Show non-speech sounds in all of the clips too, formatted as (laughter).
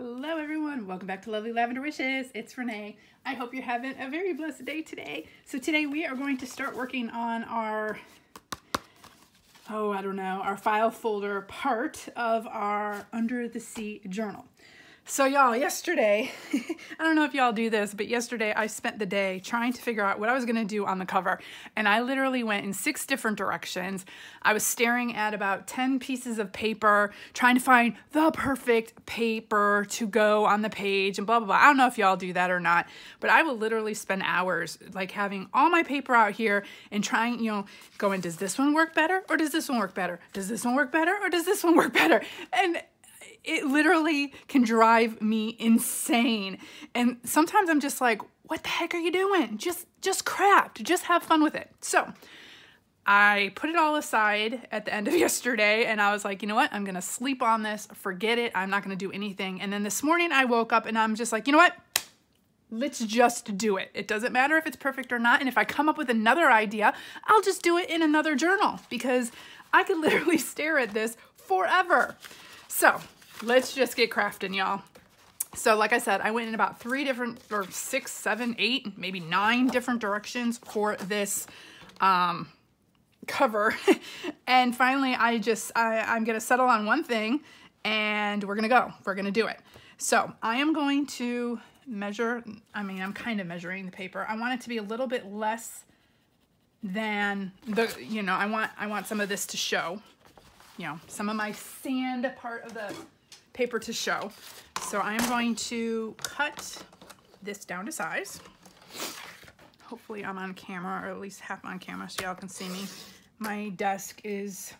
Hello everyone, welcome back to Lovely Lavender Wishes. It's Renee. I hope you're having a very blessed day today. So today we are going to start working on our, oh I don't know, our file folder part of our Under the Sea journal. So y'all, yesterday, (laughs) I don't know if y'all do this, but yesterday I spent the day trying to figure out what I was gonna do on the cover. And I literally went in six different directions. I was staring at about 10 pieces of paper, trying to find the perfect paper to go on the page and blah, blah, blah. I don't know if y'all do that or not, but I will literally spend hours like having all my paper out here and trying, you know, going, does this one work better? Or does this one work better? Does this one work better? Or does this one work better? And it literally can drive me insane. And sometimes I'm just like, what the heck are you doing? Just just craft. Just have fun with it. So I put it all aside at the end of (laughs) yesterday and I was like, you know what? I'm to sleep on this. Forget it. I'm not to do anything. And then this morning I woke up and I'm just like, you know what? Let's just do it. It doesn't matter if it's perfect or not. And if I come up with another idea, I'll just do it in another journal because I could (laughs) literally stare at this forever. So let's just get crafting, y'all. So like I said, I went in about three different, or six, seven, eight, maybe nine different directions for this um, cover. (laughs) and finally, I just, I, I'm going to settle on one thing and we're going to go. We're going to do it. So I am going to measure, I mean, I'm kind of measuring the paper. I want it to be a little bit less than the, you know, I want, I want some of this to show, you know, some of my sand part of the paper to show. So I am going to cut this down to size. Hopefully I'm on camera or at least half on camera so y'all can see me. My desk is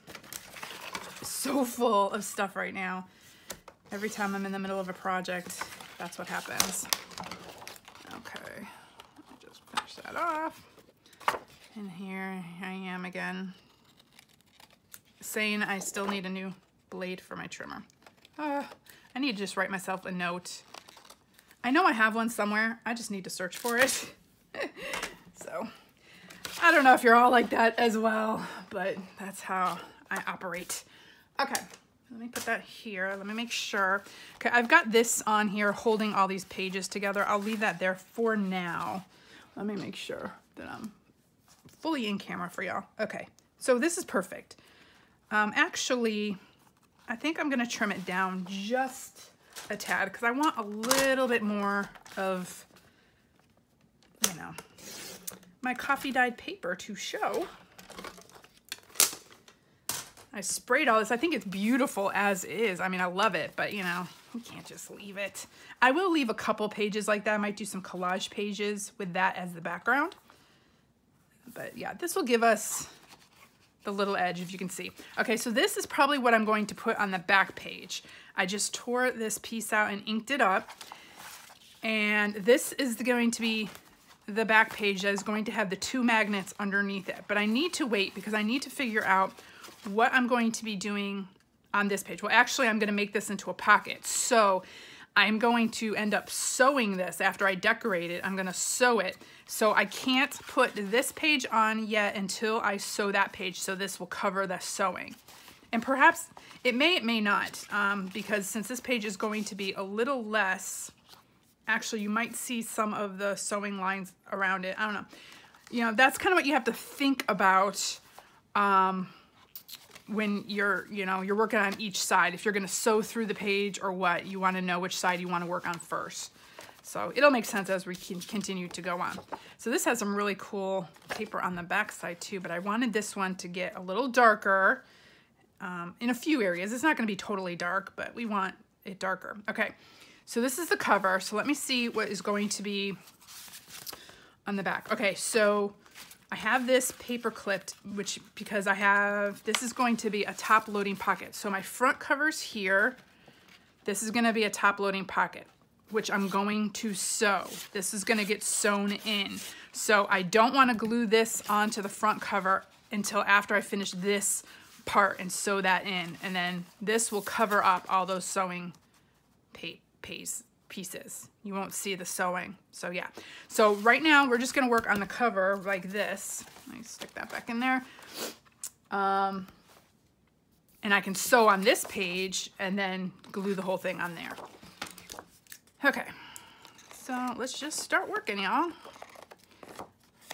so full of stuff right now. Every time I'm in the middle of a project, that's what happens. Okay, just finish that off. And here I am again, saying I still need a new blade for my trimmer. Uh, I need to just write myself a note. I know I have one somewhere. I just need to search for it. (laughs) so, I don't know if you're all like that as well, but that's how I operate. Okay, let me put that here. Let me make sure. Okay, I've got this on here holding all these pages together. I'll leave that there for now. Let me make sure that I'm fully in camera for y'all. Okay, so this is perfect. Um, actually, I think I'm gonna trim it down just a tad because I want a little bit more of, you know, my coffee dyed paper to show. I sprayed all this. I think it's beautiful as is. I mean, I love it, but you know, we can't just leave it. I will leave a couple pages like that. I might do some collage pages with that as the background. But yeah, this will give us the little edge, if you can see. Okay, so this is probably what I'm going to put on the back page. I just tore this piece out and inked it up. And this is going to be the back page that is going to have the two magnets underneath it. But I need to wait because I need to figure out what I'm going to be doing on this page. Well, actually, I'm going to make this into a pocket. So I'm going to end up sewing this after I decorate it. I'm going to sew it so I can't put this page on yet until I sew that page. So this will cover the sewing. And perhaps it may, it may not, um, because since this page is going to be a little less, actually you might see some of the sewing lines around it. I don't know. You know, that's kind of what you have to think about um, when you're, you know, you're working on each side. If you're going to sew through the page or what, you want to know which side you want to work on first. So it'll make sense as we can continue to go on. So this has some really cool paper on the back side too, but I wanted this one to get a little darker um, in a few areas. It's not gonna be totally dark, but we want it darker. Okay, so this is the cover. So let me see what is going to be on the back. Okay, so I have this paper clipped, which because I have, this is going to be a top loading pocket. So my front cover's here. This is gonna be a top loading pocket which I'm going to sew. This is gonna get sewn in. So I don't wanna glue this onto the front cover until after I finish this part and sew that in. And then this will cover up all those sewing pieces. You won't see the sewing. So yeah. So right now we're just gonna work on the cover like this. Let me stick that back in there. Um, and I can sew on this page and then glue the whole thing on there. Okay, so let's just start working, y'all.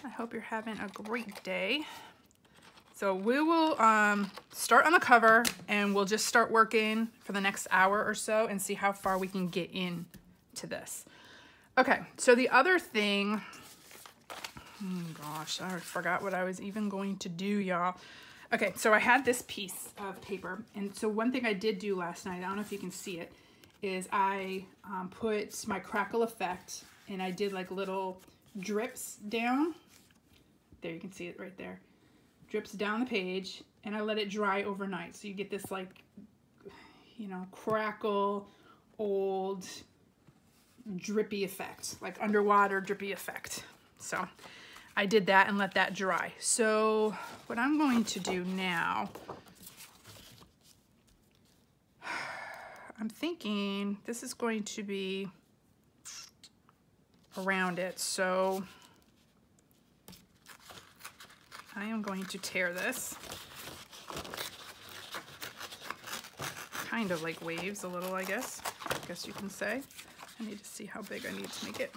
I hope you're having a great day. So we will um, start on the cover and we'll just start working for the next hour or so and see how far we can get in to this. Okay, so the other thing, oh gosh, I forgot what I was even going to do, y'all. Okay, so I had this piece of paper, and so one thing I did do last night, I don't know if you can see it, is I um, put my crackle effect and I did like little drips down. There, you can see it right there. Drips down the page and I let it dry overnight. So you get this like, you know, crackle, old, drippy effect, like underwater drippy effect. So I did that and let that dry. So what I'm going to do now I'm thinking this is going to be around it. So I am going to tear this. Kind of like waves a little, I guess. I guess you can say. I need to see how big I need to make it.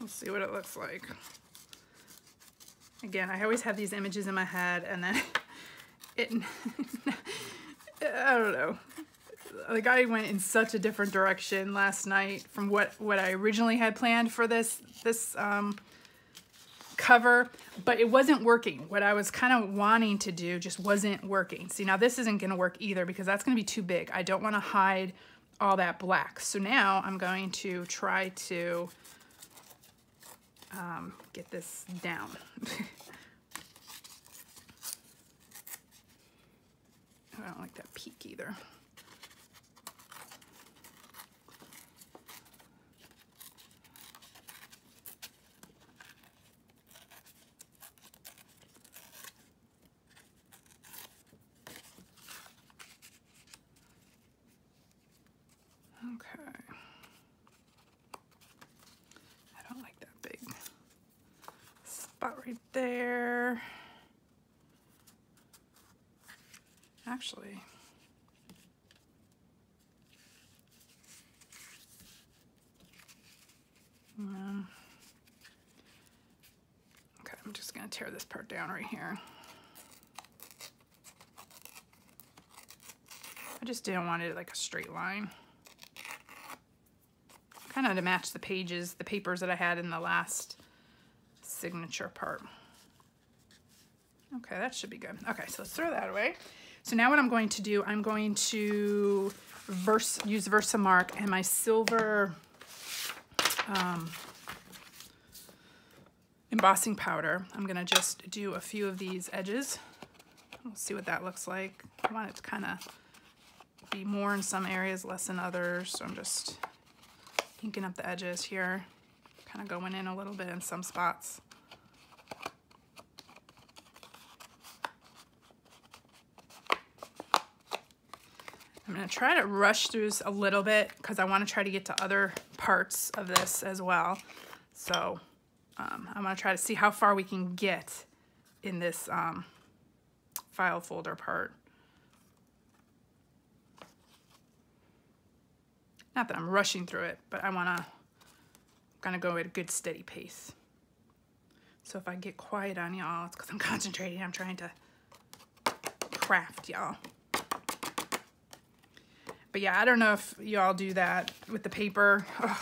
Let's see what it looks like. Again, I always have these images in my head and then (laughs) it, (laughs) I don't know. The guy went in such a different direction last night from what, what I originally had planned for this, this um, cover, but it wasn't working. What I was kind of wanting to do just wasn't working. See, now this isn't gonna work either because that's gonna be too big. I don't wanna hide all that black. So now I'm going to try to um, get this down. (laughs) I don't like that peak either. Spot right there. Actually, um, okay, I'm just gonna tear this part down right here. I just didn't want it like a straight line. Kind of to match the pages, the papers that I had in the last signature part. Okay, that should be good. Okay, so let's throw that away. So now what I'm going to do, I'm going to verse, use Versamark and my silver um, embossing powder. I'm gonna just do a few of these edges. We'll see what that looks like. I want it to kind of be more in some areas, less in others. So I'm just inking up the edges here, kind of going in a little bit in some spots. I'm gonna try to rush through this a little bit because I wanna try to get to other parts of this as well. So um, I'm gonna try to see how far we can get in this um, file folder part. Not that I'm rushing through it, but I wanna kind of go at a good steady pace. So if I get quiet on y'all, it's because I'm (laughs) concentrating. I'm trying to craft y'all. But yeah, I don't know if y'all do that with the paper Ugh.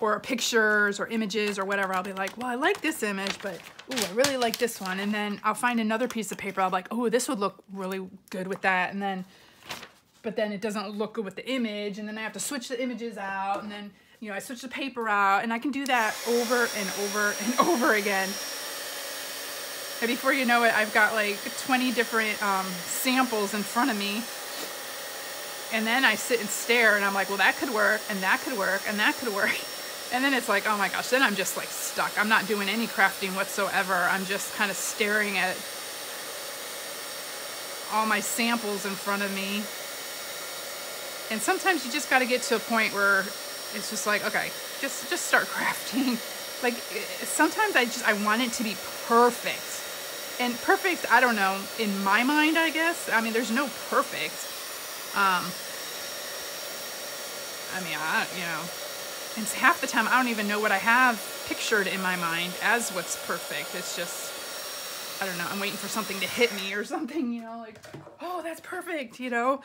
or pictures or images or whatever. I'll be like, well, I like this image, but ooh, I really like this one. And then I'll find another piece of paper. I'll be like, oh, this would look really good with that. And then, but then it doesn't look good with the image. And then I have to switch the images out. And then, you know, I switch the paper out. And I can do that over and over (laughs) and over again. And before you know it, I've got like 20 different um, samples in front of me and then I sit and stare and I'm like, well, that could work and that could work and that could work. (laughs) And then it's like, oh my gosh, then I'm just like stuck. I'm not doing any crafting whatsoever. I'm just kind of staring at all my samples in front of me. And sometimes you just got to get to a point where it's just like, okay, just, just start (laughs) crafting. Like sometimes I just, I want it to be perfect. And perfect, I don't know, in my mind, I guess. I mean, there's no perfect. Um, I mean, I, you know, and half the time I don't even know what I have pictured in my mind as what's perfect. It's just, I don't know, I'm waiting for something to hit me or (laughs) something, you know, like, oh, that's perfect, you know.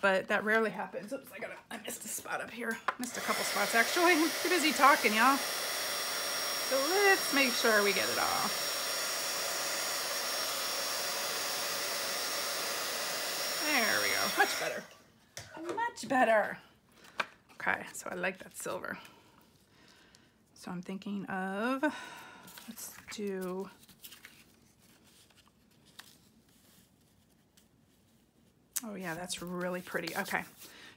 But that rarely happens. Oops, I got I missed a spot up here. Missed a couple spots actually. Too busy talking, y'all. So let's make sure we get it all. There we go, much better. Much better. Okay, so I like that silver. So I'm thinking of, let's do, oh yeah, that's really pretty. Okay,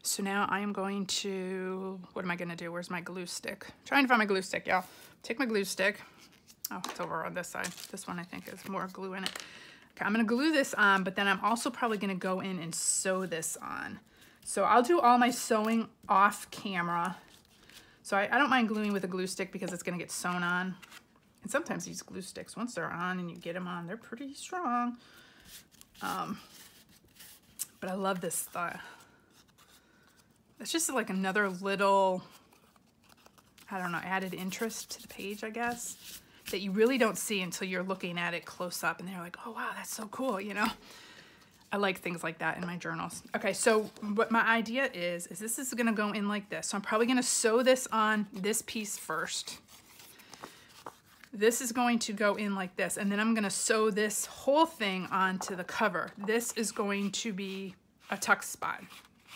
so now I am going to, what am I gonna do? Where's my glue stick? I'm trying to find my glue stick, y'all. Take my glue stick. Oh, it's over on this side. This one I think is more glue in it. Okay, I'm gonna glue this on, but then I'm also probably gonna go in and sew this on. So I'll do all my sewing off camera. So I, I don't mind gluing with a glue stick because it's gonna get sewn on. And sometimes these glue sticks, once they're on and you get them on, they're pretty strong. Um, but I love this thought. It's just like another little, I don't know, added interest to the page, I guess, that you really don't see until you're looking at it close up and they're like, oh, wow, that's so cool, you know? I like things like that in my journals. Okay, so what my idea is, is this is gonna go in like this. So I'm probably gonna sew this on this piece first. This is going to go in like this, and then I'm gonna sew this whole thing onto the cover. This is going to be a tuck spot,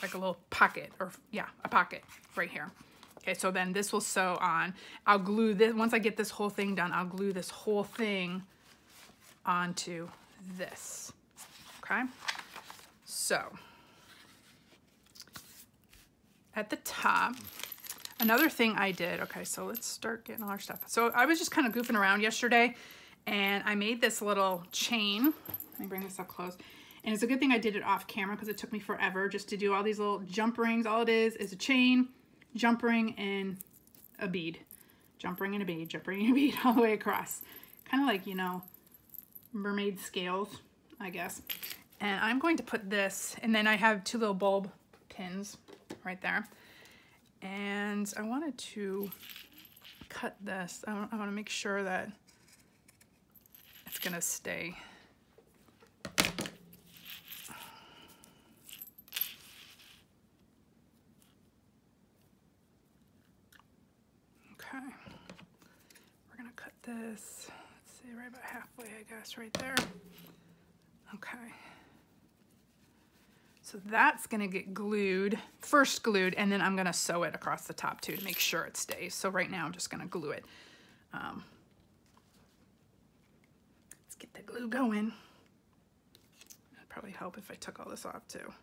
like a little pocket, or yeah, a pocket right here. Okay, so then this will sew on. I'll glue this, once I get this whole thing done, I'll glue this whole thing onto this okay? So, at the top, another thing I did, okay, so let's start getting all our stuff. So I was just kind of goofing around yesterday and I made this little chain. Let me bring this up close. And it's a good thing I did it off camera because it took me forever just to do all these little jump rings. All it is is a chain, jump ring, and a bead. Jump ring and a bead, jump ring and a bead (laughs) all the way across. Kind of like, you know, mermaid scales, I guess. And I'm going to put this, and then I have two little bulb pins right there. And I wanted to cut this. I want to make sure that it's going to stay. Okay. We're going to cut this, let's see, right about halfway, I guess, right there. Okay. So that's gonna get glued, first glued, and then I'm gonna sew it across the top too to make sure it stays. So right now I'm just gonna glue it. Um, let's get the glue going. It'd probably help if I took all this off too.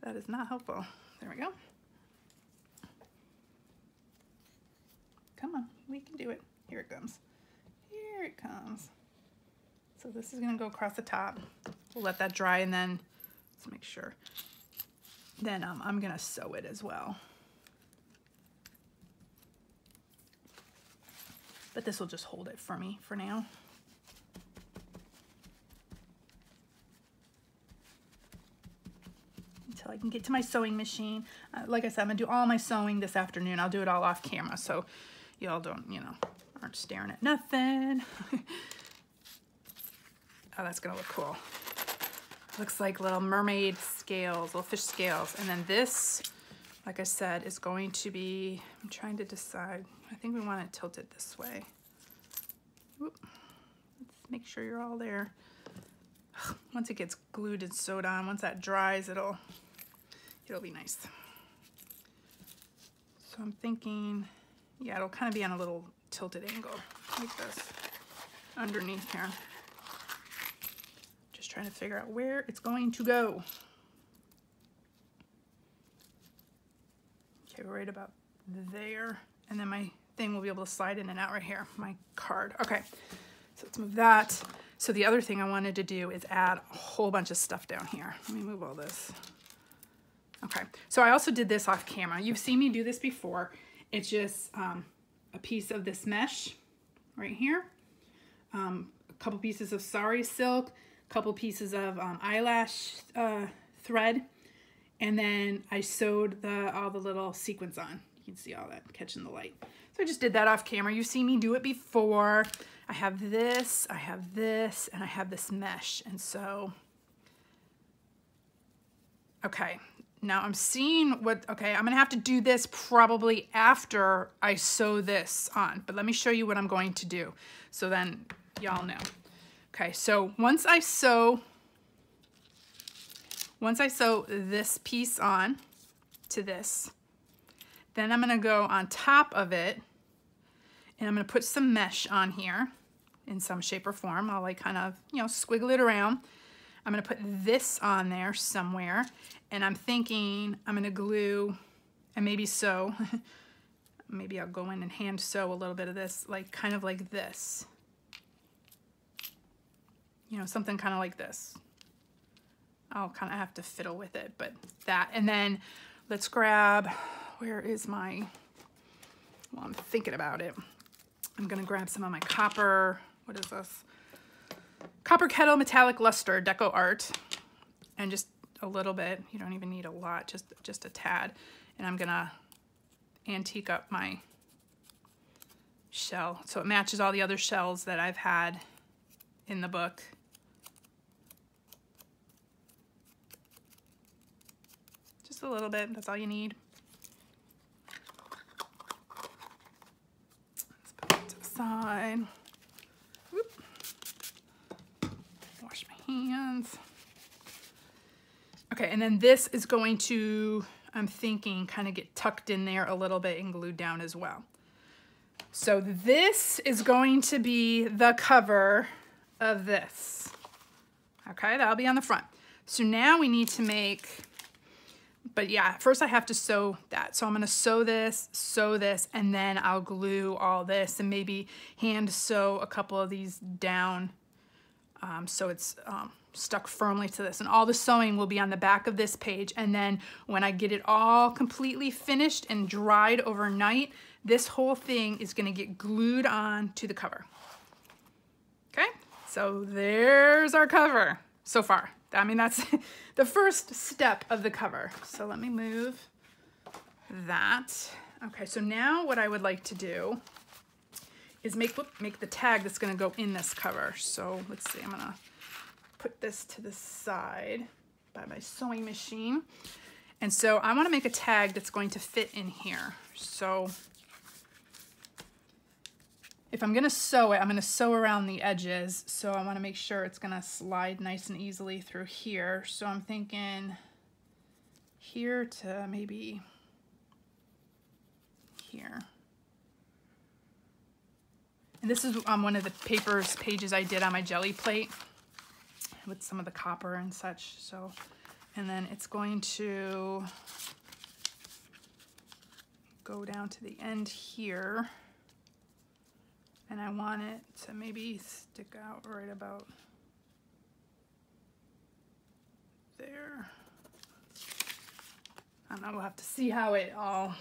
That is not helpful. There we go. Come on, we can do it. Here it comes. Here it comes. So this is gonna go across the top. We'll let that dry and then Let's make sure. Then um, I'm gonna sew it as well. But this will just hold it for me for now. Until I can get to my sewing machine. Uh, like I said, I'm gonna do all my sewing this afternoon. I'll do it all off camera so y'all don't, you know, aren't staring at nothing. (laughs) oh, that's gonna look cool. Looks like little mermaid scales, little fish scales. And then this, like I said, is going to be, I'm trying to decide. I think we want to tilt it this way. Let's make sure you're all there. (sighs) Once it gets glued and sewed on, once that dries, it'll, it'll be nice. So I'm thinking, yeah, it'll kind of be on a little tilted angle like this underneath here trying to figure out where it's going to go. Okay, we're right about there. And then my thing will be able to slide in and out right here, my card. Okay, so let's move that. So the other thing I wanted to do is add a whole bunch of stuff down here. Let me move all this. Okay, so I also did this off camera. You've seen me do this before. It's just um, a piece of this mesh right here, um, a couple pieces of sari silk, couple pieces of um, eyelash uh, thread, and then I sewed the all the little sequins on. You can see all that catching the light. So I just did that off camera. You've seen me do it before. I have this, I have this, and I have this mesh. And so, okay, now I'm seeing what, okay, I'm gonna have to do this probably after I sew this on, but let me show you what I'm going to do. So then y'all know. Okay, so once I sew, once I sew this piece on to this, then I'm gonna go on top of it and I'm gonna put some mesh on here in some shape or form. I'll like kind of, you know, squiggle it around. I'm gonna put this on there somewhere and I'm thinking I'm gonna glue and maybe sew, (laughs) maybe I'll go in and hand sew a little bit of this, like kind of like this. You know, something kind of like this. I'll kind of have to fiddle with it, but that. And then let's grab, where is my, well, I'm thinking about it. I'm gonna grab some of my copper, what is this? Copper Kettle Metallic Luster Deco Art and just a little bit. You don't even need a lot, just, just a tad. And I'm gonna antique up my shell so it matches all the other shells that I've had in the book. Just a little bit, that's all you need. Let's put that to the side. Wash my hands. Okay, and then this is going to, I'm thinking, kind of get tucked in there a little bit and glued down as well. So this is going to be the cover of this. Okay, that'll be on the front. So now we need to make, but yeah, first I have to sew that. So I'm gonna sew this, sew this, and then I'll glue all this and maybe hand sew a couple of these down um, so it's um, stuck firmly to this. And all the sewing will be on the back of this page. And then when I get it all completely finished and dried overnight, this whole thing is gonna get glued on to the cover. Okay, so there's our cover so far. I mean, that's (laughs) the first step of the cover. So let me move that. Okay, so now what I would like to do is make, whoop, make the tag that's gonna go in this cover. So let's see, I'm gonna put this to the side by my sewing machine. And so I wanna make a tag that's going to fit in here. So if I'm gonna sew it, I'm gonna sew around the edges. So I wanna make sure it's gonna slide nice and easily through here. So I'm thinking here to maybe here. And this is um, one of the papers pages I did on my jelly plate with some of the copper and such. So, and then it's going to go down to the end here. And I want it to maybe stick out right about there. I don't know, we'll have to see how it all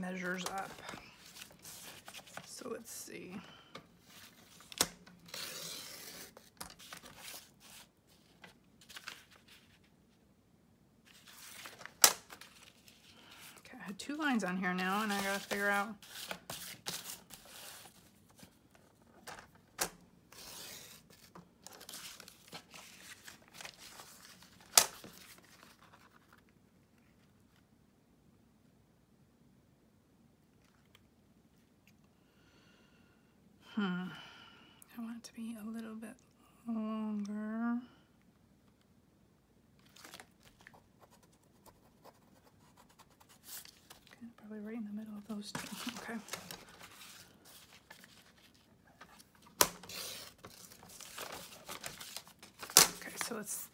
measures up. So let's see. Okay, I had two lines on here now and I gotta figure out Hmm. I want it to be a little bit longer. Okay, probably right in the middle of those two. (laughs) Okay. Okay, so let's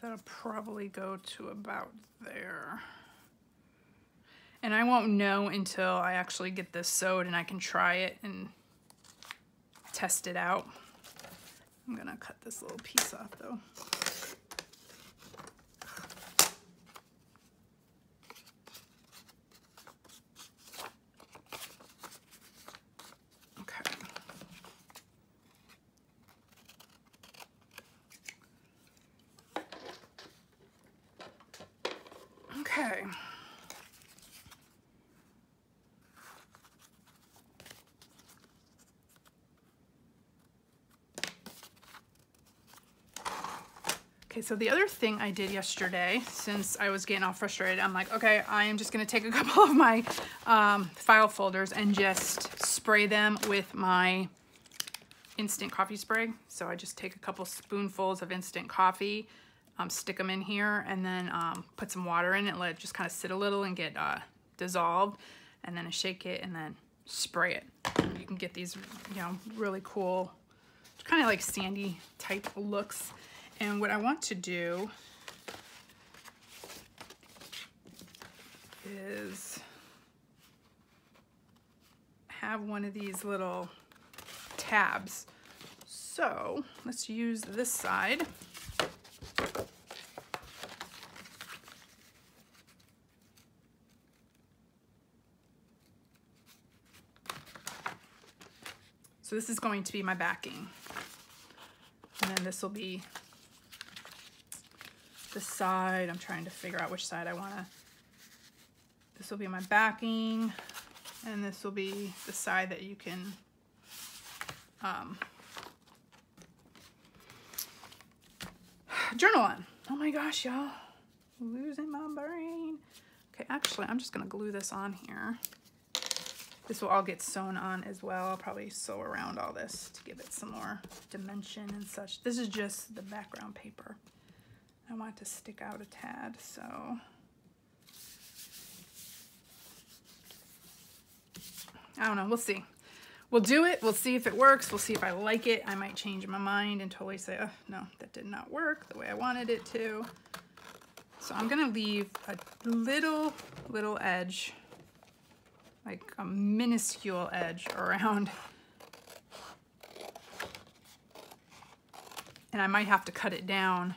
that'll probably go to about there. And I won't know until I actually get this sewed and I can try it and test it out. I'm gonna cut this little piece off though. Okay. Okay. Okay, so the other thing I did yesterday, since I was getting all frustrated, I'm like, okay, I am just gonna take a (laughs) couple of my um, file folders and just spray them with my instant coffee spray. So I just take a couple spoonfuls of instant coffee, um, stick them in here, and then um, put some water in it, let it just kind of sit a little and get uh, dissolved, and then I shake it and then spray it. You can get these, you know, really cool, kind of like sandy type looks. And what I want to do is have one of these little tabs. So let's use this side. So this is going to be my backing. And then this will be the side. I'm trying to figure out which side I want to. This will be my backing, and this will be the side that you can um, journal on. Oh my gosh, y'all. Losing my brain. Okay, actually, I'm just going to glue this on here. This will all get sewn on as well. I'll probably sew around all this to give it some more dimension and such. This is just the background paper. I want to stick out a tad, so. I don't know, we'll see. We'll do it, we'll see if it works, we'll see if I like it. I might change my mind and totally say, oh, no, that did not work the way I wanted it to. So I'm gonna leave a little, little edge, like a minuscule edge around. And I might have to cut it down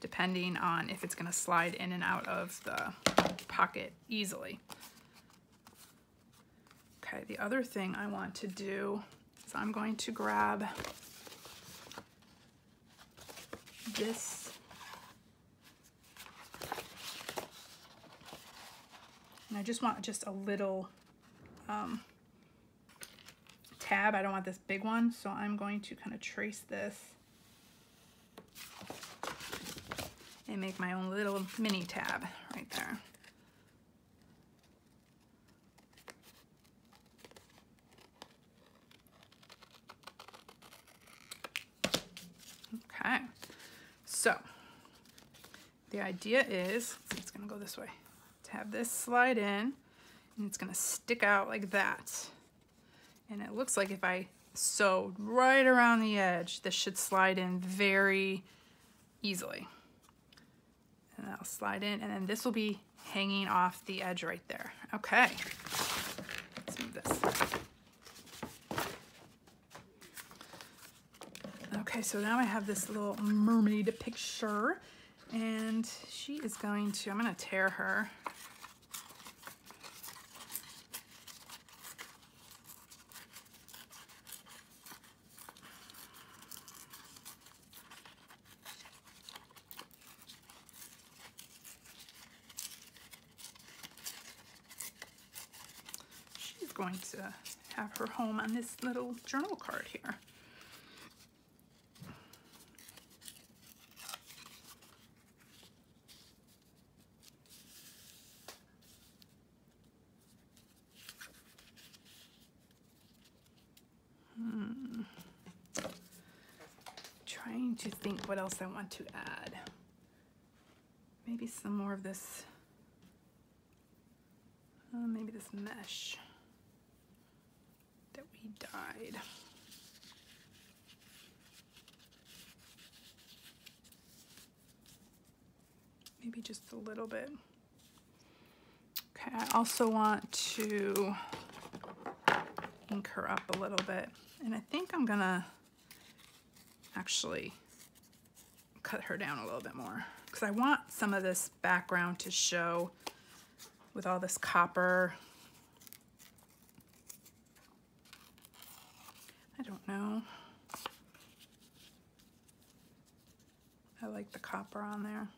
depending on if it's gonna slide in and out of the pocket easily. Okay, the other thing I want to do is I'm going to grab this and I just want just a little um, tab. I don't want this big one, so I'm going to kind of trace this and make my own little mini tab right there. Okay, so the idea is, it's gonna go this way, to have this slide in and it's gonna stick out like that. And it looks like if I sew right around the edge, this should slide in very easily and that'll slide in and then this will be hanging off the edge right there. Okay, let's move this. Okay, so now I have this little mermaid picture and she is going to, I'm gonna tear her going to have her home on this little journal card here. Hmm. Trying to think what else I want to add. Maybe some more of this, uh, maybe this mesh died. Maybe just a little bit. Okay, I also want to ink her up a little bit. And I think I'm gonna actually cut her down a little bit more because I want some of this background to show with all this copper. I don't know. I like the copper on there.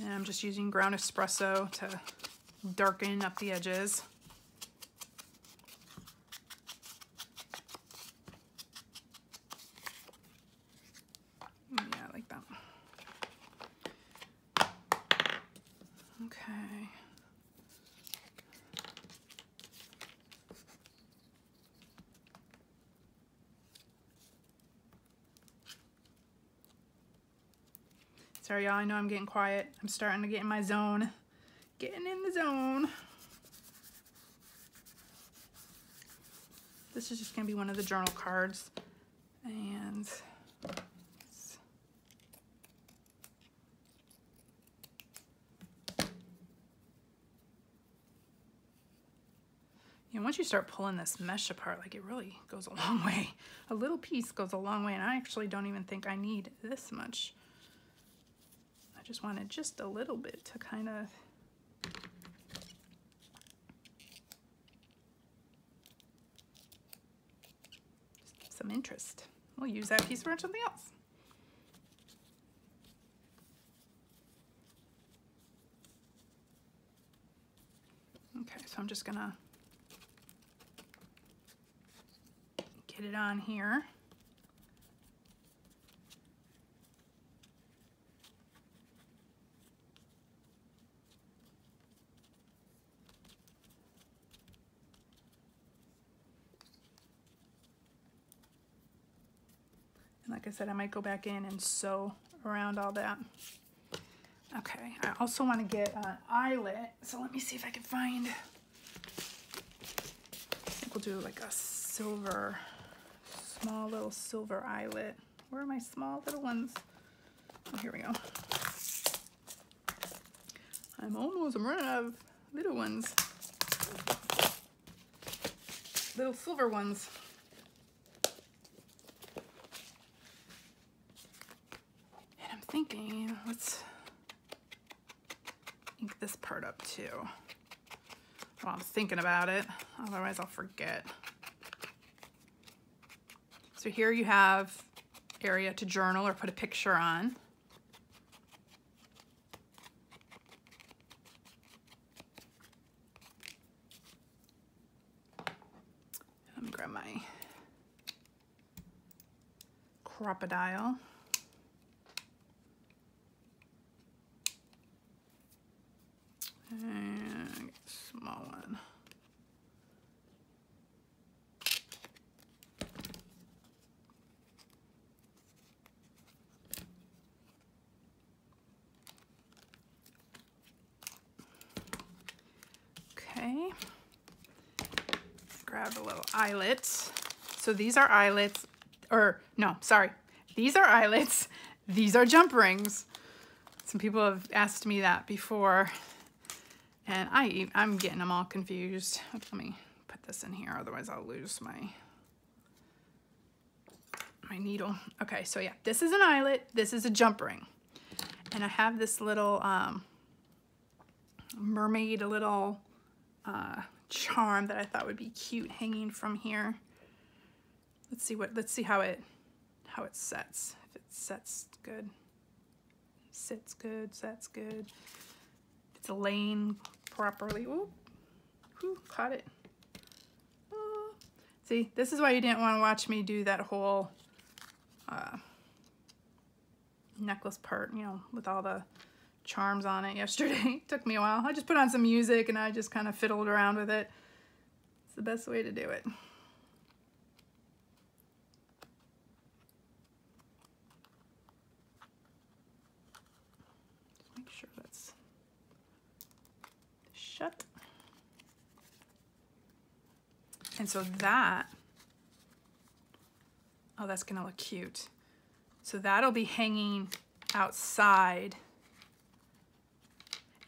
And I'm just using ground espresso to darken up the edges. Yeah, I like that. Okay. Sorry, y'all. I know I'm getting quiet. I'm starting to get in my zone. Getting in the zone. This is just going to be one of the journal cards. And And once you start pulling this mesh apart, like it really goes a long (laughs) way. A little piece goes a long way, and I actually don't even think I need this much just wanted just a little bit to kind of some interest. We'll use that piece for something else. Okay, so I'm just gonna get it on here. Like I said, I might go back in and sew around all that. Okay, I also want to get an eyelet. So let me see if I can find, I think we'll do like a silver, small little silver eyelet. Where are my small little ones? Oh, here we go. I'm almost, running out of little ones. Little silver ones. Thinking, let's ink this part up too. While I'm thinking about it, otherwise I'll forget. So here you have area to journal or put a picture on. Let me grab my Crop-A-Dile. And small one. Okay. Grab a little eyelets. So these are eyelets, or no, sorry. These are eyelets. (laughs) These are jump rings. Some people have asked me that before. And I, I'm getting them all confused. Let me put this in here, otherwise I'll lose my, my needle. Okay, so yeah, this is an eyelet, this is a jump ring. And I have this little um, mermaid a little uh, charm that I thought would be cute hanging from here. Let's see what, let's see how it, how it sets. If it sets good, sits good, sets good. If it's laying properly. Ooh, ooh caught it. Oh. See, this is why you didn't want to watch me do that whole uh, necklace part, you know, with all the charms on it (laughs) yesterday. took me a while. I just put on some music and I just kind of fiddled around with it. It's the best way to do it. Just make sure that's shut. And so that, oh, that's gonna look cute. So that'll be hanging outside.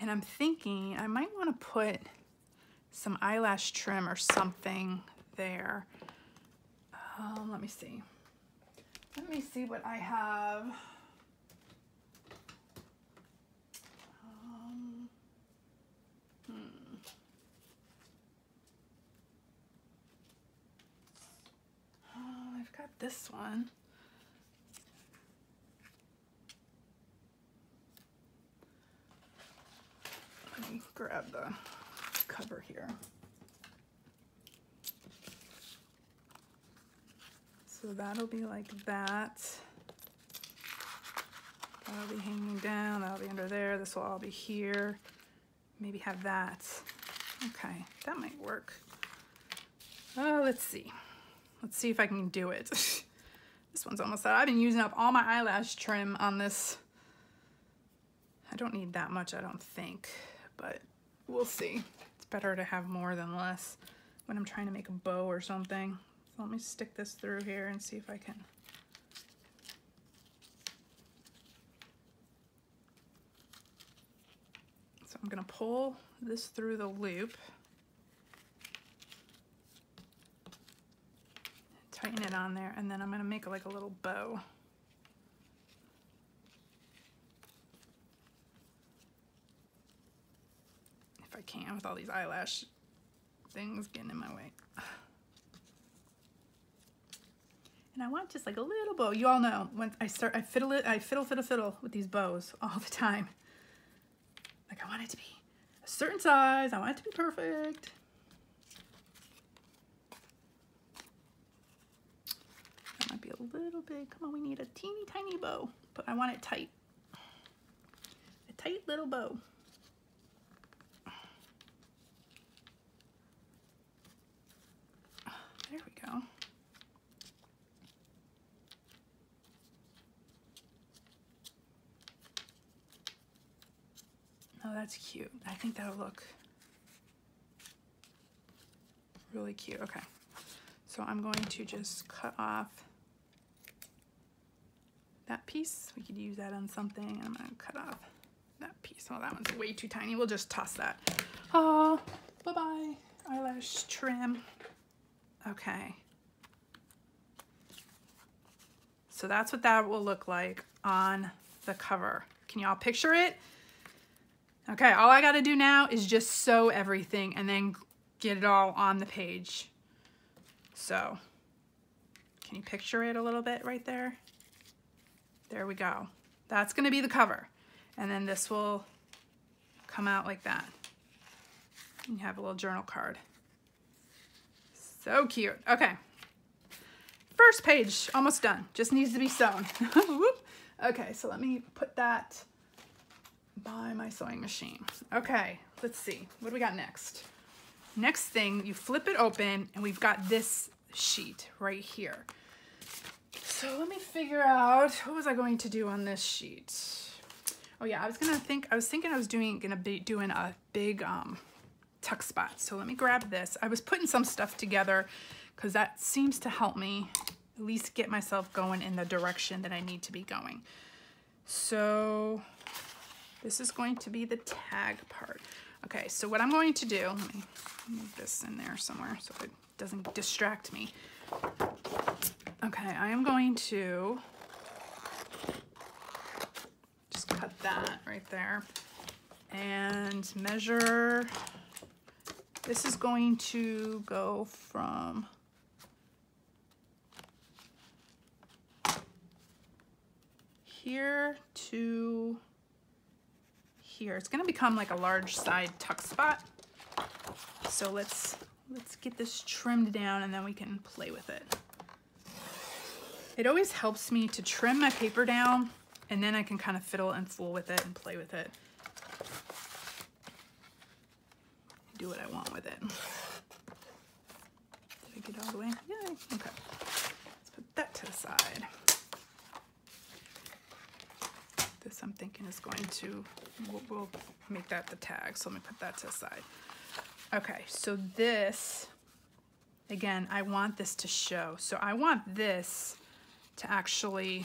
And I'm thinking I might wanna put some eyelash trim or something there. Um, let me see. Let me see what I have. Um, hmm. Oh, I've got this one. Grab the cover here. So that'll be like that. That'll be hanging down, that'll be under there, this will all be here. Maybe have that. Okay, that might work. Oh, let's see. Let's see if I can do it. (laughs) this one's almost out. I've been using up all my eyelash trim on this. I don't need that much, I don't think, but we'll see. It's better to have more than less when I'm trying to make a bow or something. So let me stick this through here and see if I can. So I'm gonna pull this through the loop. Tighten it on there and then I'm gonna make like a little bow. Can with all these eyelash things getting in my way. And I want just like a little bow. You all know when I start, I fiddle it, I fiddle, fiddle, fiddle with these bows (laughs) all the time. Like I want it to be a certain size. I want it to be perfect. That might be a little big. Come on, we need a teeny tiny bow, but I want it tight. A tight little bow. There we go. Oh, that's cute. I think that'll look really cute. Okay. So I'm going to just cut off that piece. We could use that on something. I'm going to cut off that piece. Oh, that one's way too tiny. We'll just toss that. Oh, bye-bye. Eyelash trim. Okay. So that's what that will look like on the cover. Can y'all picture it? Okay, all I gotta do now is just sew everything and then get it all on the page. So, can you picture it a little bit right there? There we go. That's gonna be the cover. And then this will come out like that. You have a little journal card. So cute. Okay. First page, almost done. Just needs to be sewn. (laughs) okay, so let me put that by my sewing machine. Okay, let's see. What do we got next? Next thing, you flip it open and we've got this sheet right here. So let me figure out, what was I going to do on this sheet? Oh yeah, I was gonna think, I was thinking I was doing, gonna be doing a big um, tuck spot. So let me grab this. I was putting some stuff together because that seems to help me at least get myself going in the direction that I need to be going. So this is going to be the tag part. Okay, so what I'm going to do, let me move this in there somewhere so it doesn't distract me. Okay, I am going to just cut that right there and measure. This is going to go from here to here. It's gonna become like a large side tuck spot. So let's, let's get this trimmed down and then we can play with it. It always helps me to trim my paper down and then I can kind of fiddle and fool with it and play with it. Do what I want with it. Did I get all the way? Yay, okay. Let's put that to the side this I'm thinking is going to, we'll, we'll, make that the tag. So let me put that to the side. Okay, so this, again, I want this to show. So I want this to actually,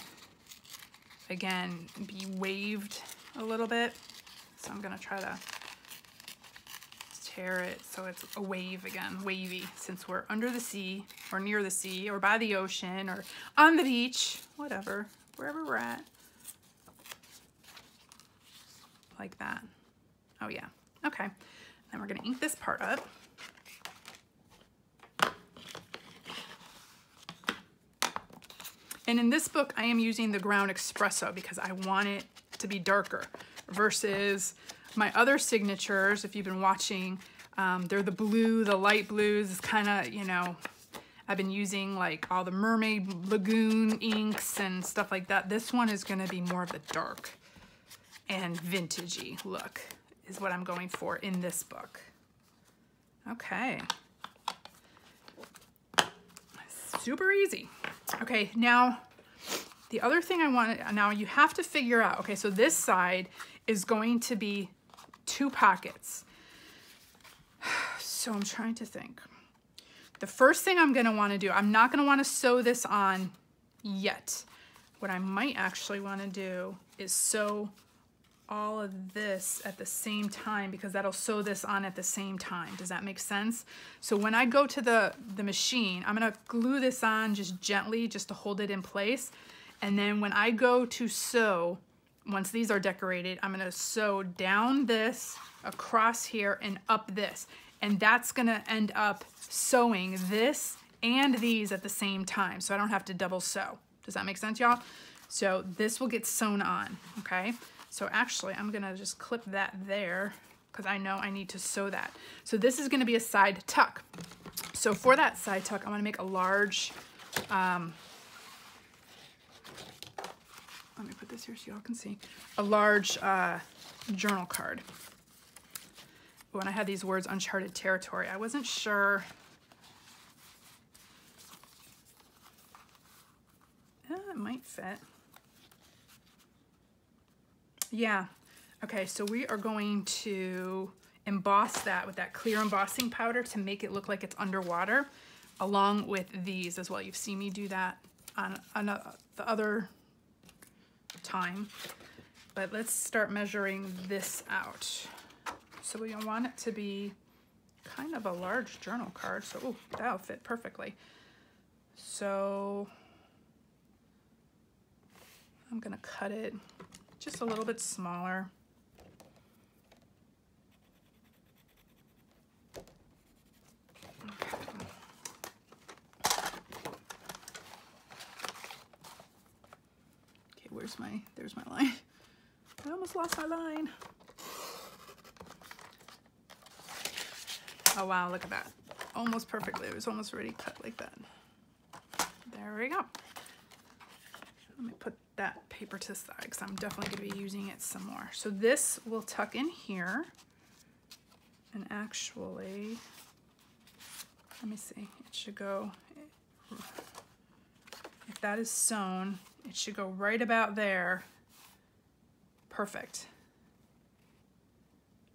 again, be waved a little bit. So I'm gonna try to tear it so it's a wave again, wavy, since we're under the sea or near the sea or by the ocean or on the beach, whatever, wherever we're at. Like that. Oh yeah, okay. Then we're gonna ink this part up. And in this book, I am using the Ground Espresso because I want it to be darker versus my other signatures, if you've been watching, um, they're the blue, the light blues. It's kind of, you know, I've been using like all the Mermaid Lagoon inks and stuff like that. This one is going to be more of the dark and vintagey look is what I'm going for in this book. Okay. Super easy. Okay, now the other thing I want to, now you have to figure out, okay, so this side is going to be two pockets. (sighs) So I'm trying to think. The first thing I'm gonna wanna do, I'm not gonna wanna sew this on yet. What I might actually wanna do is sew all of this at the same time because that'll sew this on at the same time. Does that make sense? So when I go to the, the machine, I'm gonna glue this on just gently just to hold it in place. And then when I go to sew, once these are decorated, I'm gonna sew down this, across here, and up this. And that's gonna end up sewing this and these at the same time, so I don't have to double sew. Does that make sense, y'all? So this will get sewn on, okay? So actually, I'm gonna just clip that there because I know I need to sew that. So this is gonna be a side tuck. So for that side tuck, I'm gonna make a large um, let me put this here so y'all can see, a large uh, journal card. When I had these words, uncharted territory, I wasn't sure. Yeah, it might fit. Yeah. Okay, so we are going to emboss that with that clear embossing powder to make it look like it's underwater, along with these as well. You've seen me do that on, on a, the other time. But let's start measuring this out. So we want it to be kind of a large journal card. So ooh, that'll fit perfectly. So I'm gonna cut it just a little bit smaller. Okay, where's my, there's my line. (laughs) I almost lost my line. Oh wow, look at that. Almost perfectly. It was almost already cut like that. There we go. Let me put that paper to the side because I'm definitely going to be using it some more. So this will tuck in here. And actually, let me see, it should go, if that is sewn, it should go right about there. Perfect.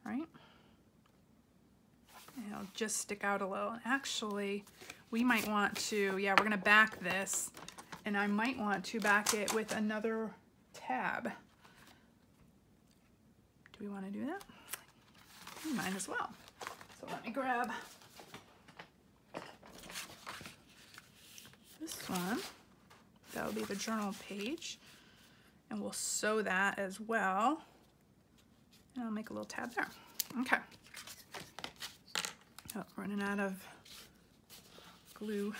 Right? And it'll just stick out a little. Actually, we might want to, yeah, we're gonna back this and I might want to back it with another tab. Do we want to do that? We might as well. So let me grab this one. That'll be the journal page. And we'll sew that as well. And I'll make a little tab there. Okay. Oh, running out of glue.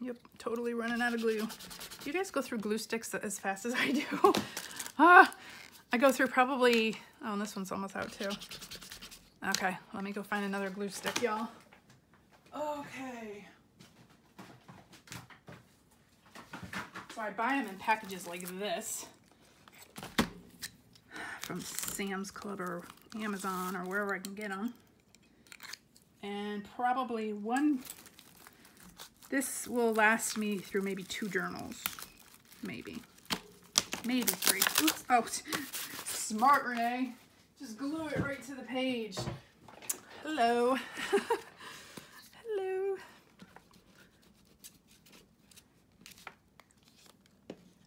Yep, totally running out of glue. You guys go through glue sticks as fast as I do. (laughs) ah, I go through probably, oh, and this one's almost out too. Okay, let me go find another glue stick, y'all. Okay. So I buy them in packages like this from Sam's Club or Amazon or wherever I can get them. And probably one, this will last me through maybe two journals, maybe, maybe three. Oops, oh, (laughs) smart Renee. Just glue it right to the page. Hello. (laughs) Hello.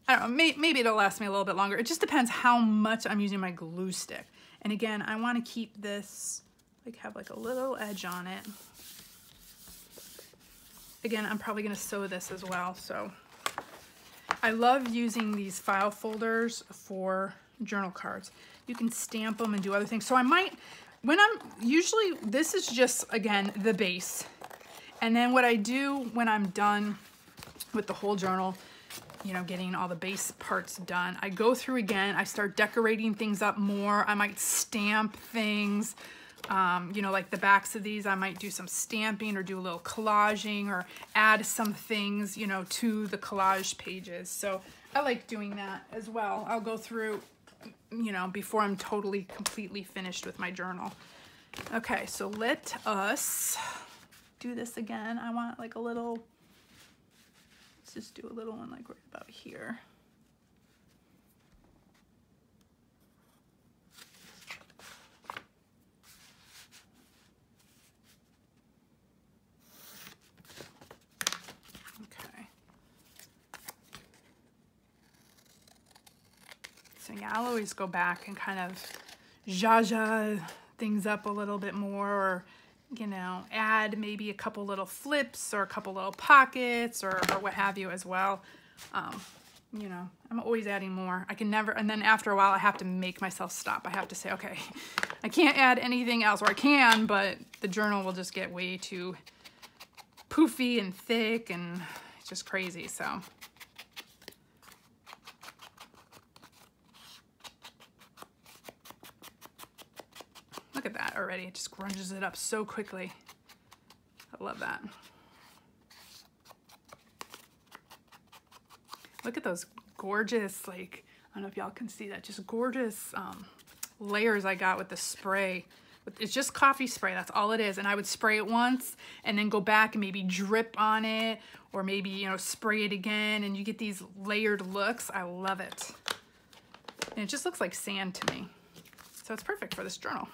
I don't know, may, maybe it'll last me a little bit longer. It just depends how much I'm using my glue stick. And again, I want to keep this, like have like a little edge on it. Again, I'm probably going to sew this as well. So I love using these file folders for journal cards. You can stamp them and do other things. So I might, when I'm, usually this is just, again, the base. And then what I do when I'm done with the whole journal, you know, getting all the base parts done, I go through again, I start decorating things up more. I might stamp things, um, you know, like the backs of these, I might do some stamping or do a little collaging or add some things, you know, to the collage pages. So I like doing that as well. I'll go through, you know, before I'm totally completely finished with my journal. Okay, so let us do this again. I want like a little, let's just do a little one like right about here. Yeah, I'll always go back and kind of zha things up a little bit more or, you know, add maybe a couple little flips or a couple little pockets or, or what have you as well. Um, you know, I'm always adding more. I can never, and then after a while I have to make myself stop. I have to say, okay, I can't add anything else, or I can, but the journal will just get way too poofy and thick and just crazy, so. Look at that already. It just grunges it up so quickly. I love that. Look at those gorgeous, like, I don't know if y'all can see that, just gorgeous um, layers I got with the spray. It's just coffee spray, that's all it is. And I would spray it once and then go back and maybe drip on it or maybe, you know, spray it again and you get these layered looks. I love it. And it just looks like sand to me. So it's perfect for this journal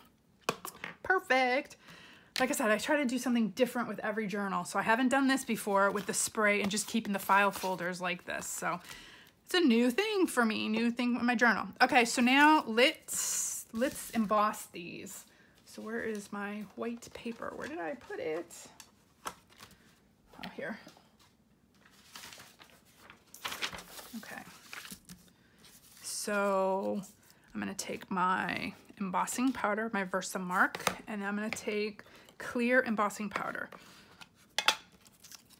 perfect. Like I said, I try to do something different with every journal. So I haven't done this before with the spray and just keeping the file folders like this. So it's a new thing for me, new thing with my journal. Okay, so now let's, let's emboss these. So where is my white paper? Where did I put it? Oh, here. Okay. So I'm gonna take my embossing powder, my Versamark, and I'm gonna take clear embossing powder.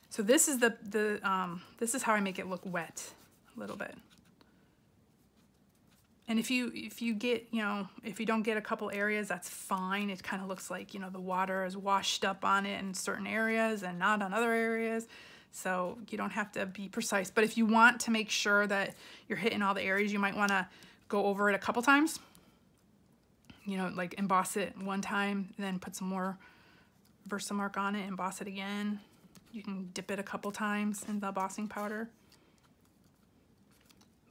So this is the, the um, this is how I make it look wet a little bit. And if you if you get, you know, if you don't get a couple areas, that's fine. It kind of looks like, you know, the water is washed up on it in certain areas and not on other areas. So you don't have to be precise. But if you want to make sure that you're hitting all the areas, you might want to go over it a couple times you know, like emboss it one time, then put some more Versamark on it, emboss it again. You can dip it a couple times in the embossing powder.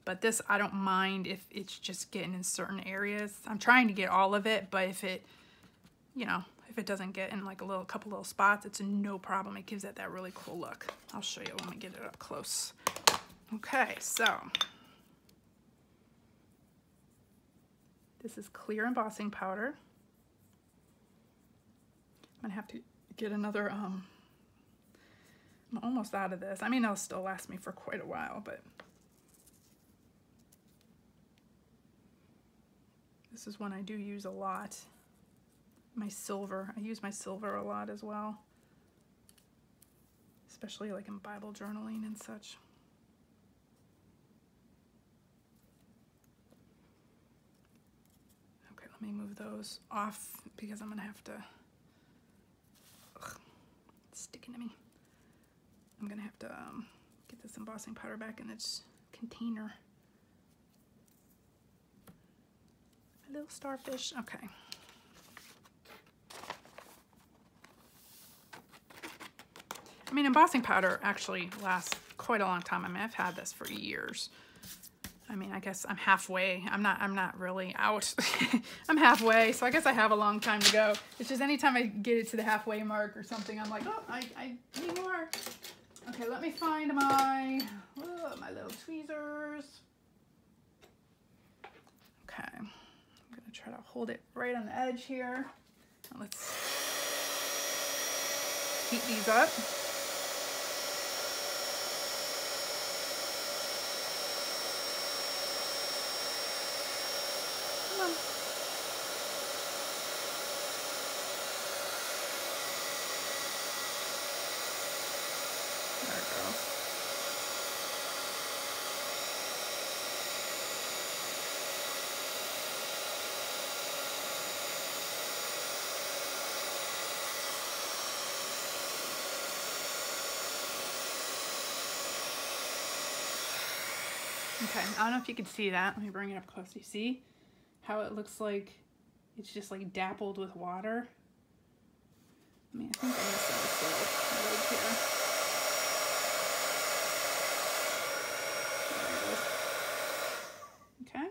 But this, I don't mind if it's just getting in certain areas. I'm trying to get all of it, but if it, you know, if it doesn't get in like a little couple little spots, it's no problem. It gives it that really cool look. I'll show you when we get it up close. Okay, so This is clear embossing powder. I'm gonna have to get another, um, I'm almost out of this. I mean, it'll still last me for quite a while, but this is one I do use a lot. My silver, I use my silver a lot as well, especially like in Bible journaling and such. Me move those off because I'm gonna have to, ugh, sticking to me. I'm gonna have to um, get this embossing powder back in its container. A little starfish, okay. I mean, embossing powder actually lasts quite a long time. I mean, I've had this for years. I mean, I guess I'm halfway. I'm not, I'm not really out. (laughs) I'm halfway, so I guess I have a long time to go. It's just anytime I get it to the halfway mark or something, I'm like, oh, I, I need more. Okay, let me find my, oh, my little tweezers. Okay, I'm gonna try to hold it right on the edge here. let's heat these up. Okay, I don't know if you can see that. Let me bring it up close. You see how it looks like it's just like dappled with water? I mean, I think I'm gonna set this here. Okay,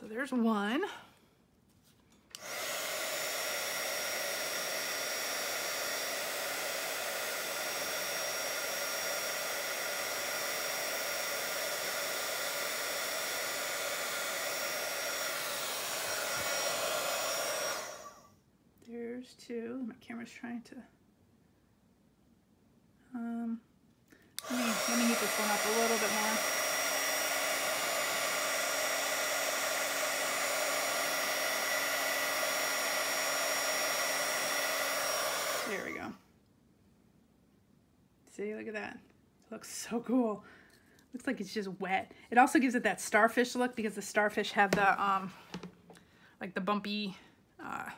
so there's one. There's two. My camera's trying to. Um, let me, let me heat this one up a little bit more. There we go. See, look at that. It looks (laughs) so cool. Looks like it's just wet. It also gives it that starfish look because the starfish have the, um, like the bumpy, uh,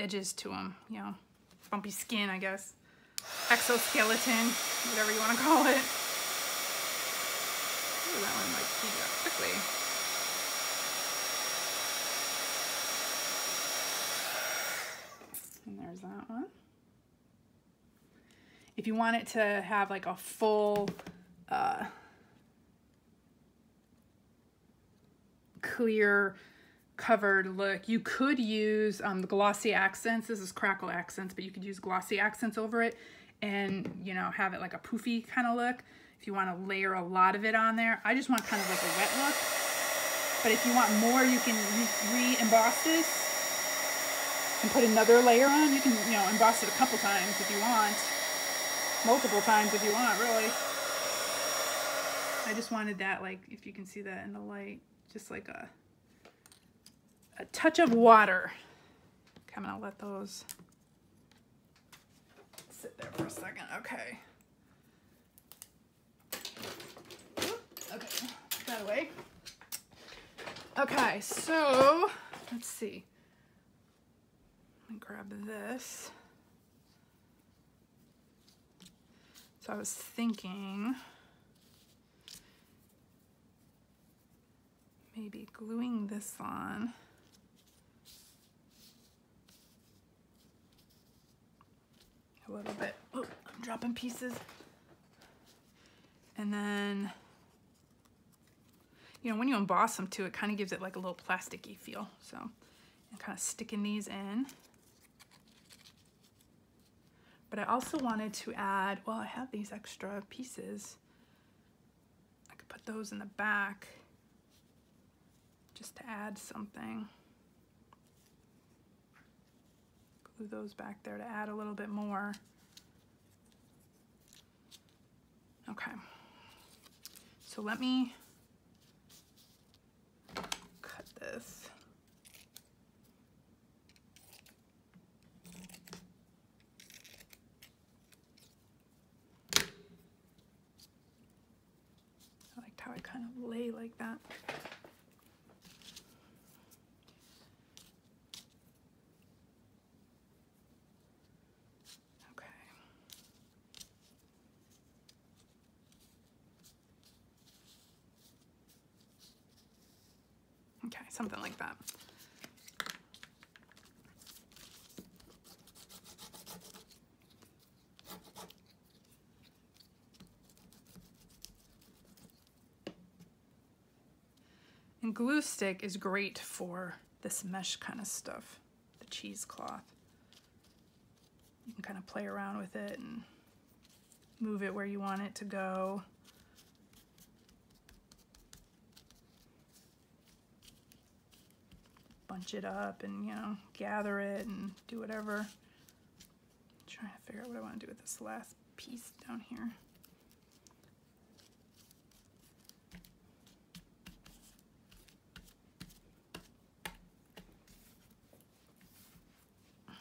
edges to them, you know, bumpy skin, I guess. Exoskeleton, whatever you want to call it. Ooh, that one might heat up quickly. And there's that one. If you want it to have like a full uh, clear covered look. You could use um, the glossy accents. This is crackle accents, but you could use glossy accents over it and, you know, have it like a poofy kind of look. If you want to layer a lot of it on there. I just want kind of like a wet look. But if you want more, you can re-emboss this and put another layer on. You can, you know, emboss it a couple times if you want. Multiple times if you want, really. I just wanted that, like, if you can see that in the light, just like a a touch of water. Okay, I'm gonna let those sit there for a second. Okay. Okay, that away. Okay, so let's see. Let me grab this. So I was thinking maybe gluing this on. A little bit. Oh, I'm dropping pieces. And then, you know, when you emboss them too, it kind of gives it like a little plasticky feel. So I'm kind of sticking these in. But I also wanted to add, well, I have these extra pieces. I could put those in the back just to add something. Glue those back there to add a little bit more. Okay, so let me cut this. I liked how I kind of lay like that. Okay, something like that. And glue stick is great for this mesh kind of stuff, the cheesecloth. You can kind of play around with it and move it where you want it to go. Bunch it up and, you know, gather it and do whatever. I'm trying to figure out what I want to do with this last piece down here.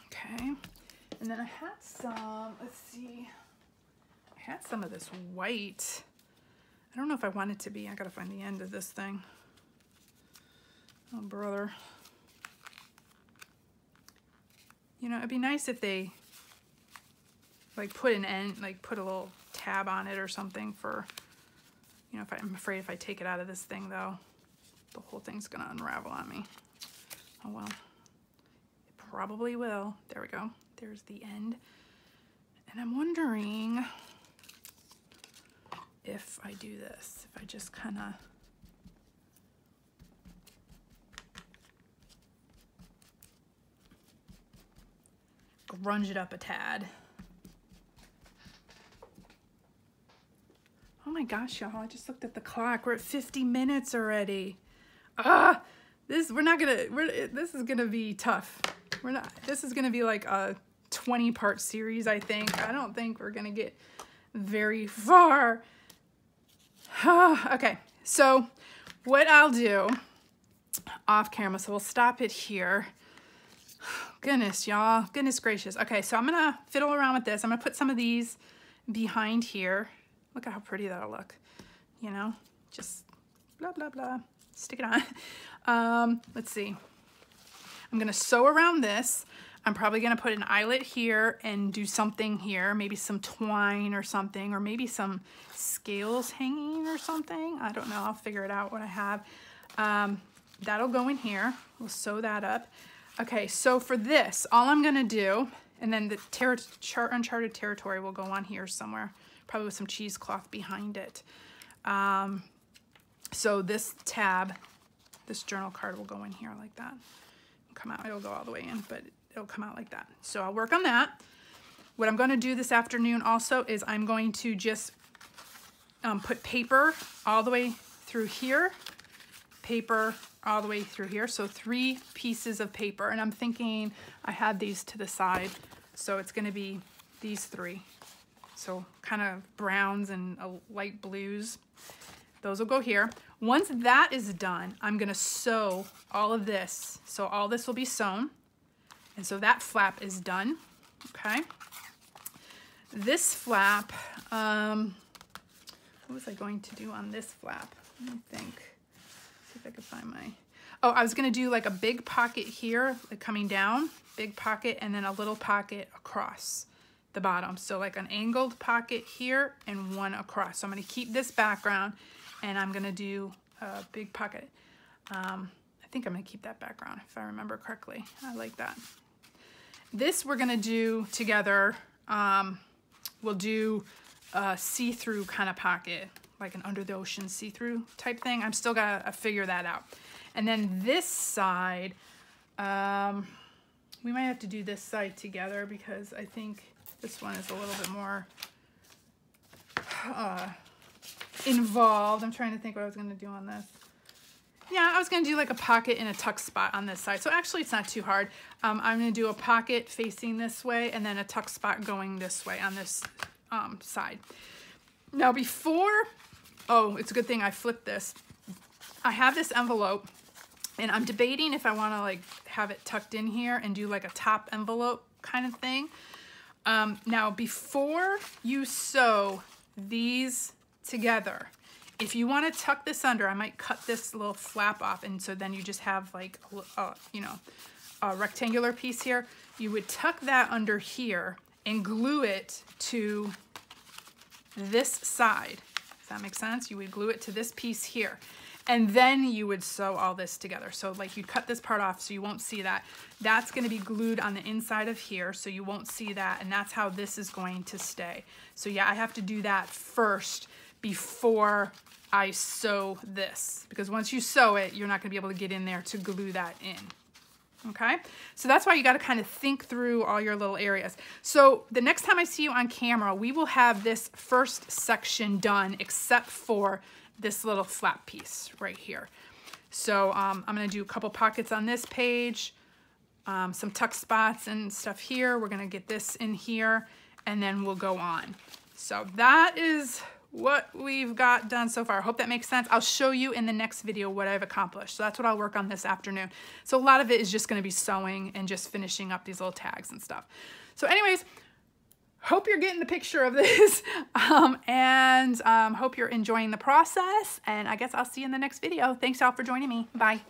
Okay. And then I had some, let's see, I had some of this white. I don't know if I want it to be. I gotta find the end of this thing. Oh, brother. You know, it'd be nice if they like put an end, like put a little tab on it or something for, you know, if I, I'm afraid if I take it out of this thing though, the whole thing's gonna unravel on me. Oh well, it probably will. There we go. There's the end. And I'm wondering if I do this, if I just kind grunge it up a tad. Oh my gosh, y'all, I just looked at the clock. We're at 50 minutes already. Ah, this, we're not gonna, we're, this is gonna be tough. We're not, this is gonna be like a 20 part series, I think. I don't think we're gonna get very far. Ah, (sighs) okay, so what I'll do off camera, so we'll stop it here. Goodness, y'all. Goodness gracious. Okay, so I'm going to fiddle around with this. I'm going to put some of these behind here. Look at how pretty that'll look. You know, just blah, blah, blah. Stick it on. (laughs) Um, let's see. I'm going to sew around this. I'm probably going to put an eyelet here and do something here, maybe some twine or something, or maybe some scales hanging or something. I don't know. I'll figure it out what I have. Um, that'll go in here. We'll sew that up. Okay, so for this, all I'm to do, and then the ter chart uncharted territory will go on here somewhere, probably with some cheesecloth behind it. Um, so this tab, this journal card will go in here like that. Come out, it'll go all the way in, but it'll come out like that. So I'll work on that. What I'm to do this afternoon also is I'm going to just um, put paper all the way through here, paper all the way through here. So three pieces of paper. And I'm thinking I had these to the side. So it's going to be these three. So kind of browns and light blues. Those will go here. Once that is done, I'm going to sew all of this. So all this will be sewn. And so that flap is done, okay? This flap, um, what was I going to do on this flap? Let me think. If I can find my, oh, I was gonna do like a big pocket here, like coming down, big pocket, and then a little pocket across the bottom. So like an angled pocket here and one across. So I'm gonna keep this background and I'm gonna do a big pocket. Um, I think I'm gonna keep that background if I remember correctly. I like that. This we're gonna do together. Um, we'll do a see-through kind of pocket, like an under the ocean see-through type thing. I'm still gotta figure that out. And then this side, um, we might have to do this side together because I think this one is a little bit more uh, involved. I'm trying to think what I was gonna do on this. Yeah, I was to do like a pocket and a tuck spot on this side. So actually it's not too hard. Um, I'm to do a pocket facing this way and then a tuck spot going this way on this um, side. Now before, oh, it's a good thing I flipped this. I have this envelope and I'm debating if I want to like have it tucked in here and do like a top envelope kind of thing. Um, now before you sew these together, if you want to tuck this under, I might cut this little flap off. And so then you just have like, a, you know, a rectangular piece here. You would tuck that under here and glue it to this side. That makes sense? You would glue it to this piece here. And then you would sew all this together. So like you'd cut this part off so you won't see that. That's gonna be glued on the inside of here so you won't see that. And that's how this is going to stay. So yeah, I have to do that first before I sew this because once you sew it, you're not gonna be able to get in there to glue that in. Okay, so that's why you got to kind of think through all your little areas. So the next time I see you on camera, we will have this first section done except for this little flap piece right here. So um, I'm gonna do a couple pockets on this page, um, some tuck spots and stuff here. We're gonna get this in here and then we'll go on. So that is what we've got done so far. I hope that makes sense. I'll show you in the next video what I've accomplished. So that's what I'll work on this afternoon. So a lot of it is just gonna be sewing and just finishing up these little tags and stuff. So anyways, hope you're getting the picture of (laughs) this um, and um, hope you're enjoying the process. And I guess I'll see you in the next video. Thanks all for joining me. Bye.